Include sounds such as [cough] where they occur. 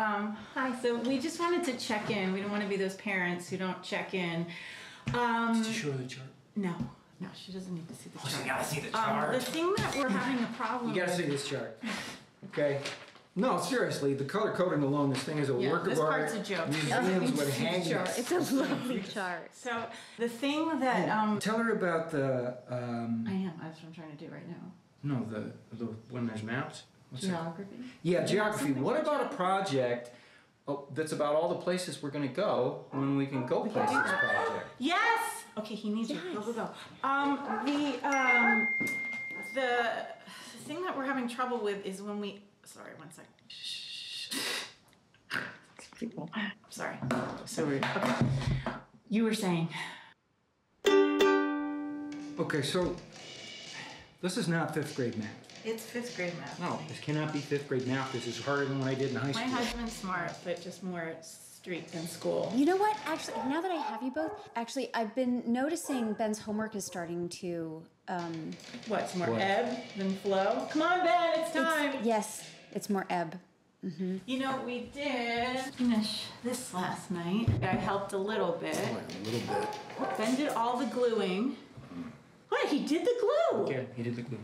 Um, hi. So we just wanted to check in. We don't want to be those parents who don't check in. Um, Did you show her the chart? no, no, she doesn't need to see the Oh, she gotta see the Um, chart. the thing that we're having a [laughs] problem. You gotta with- see this chart. Okay? No, seriously, the color coding alone, this thing is a Yeah, work of art. part's a joke. Museums [laughs] would hang Chart. this. It's a lovely chart. So the thing that um, Tell her about the, I um, am. That's what I'm trying to do right now. no, the, the, when there's maps? What's? Geography. Yeah, geography. What about a project oh, that's about all the places we're gonna go when we can go places project? Yes. Okay, he needs it. Go go go. Um, the um, the thing that we're having trouble with is when we. Sorry, one sec. Shh. People. Sorry. So rude. Okay. You were saying. Okay, so this is not fifth grade math. It's fifth grade math. No, this cannot be fifth grade math. This is harder than what I did in high school. My school. husband's smart, but just more street than school. You know what? Actually, now that I have you both, actually, I've been noticing Ben's homework is starting to. Um, What's more What? ebb than flow? Come on, Ben, it's time. yes, it's more ebb. You know, we did finish this last night. I helped a little bit. A little bit. Ben did all the gluing. What? He did the glue. Yeah, he did the glue.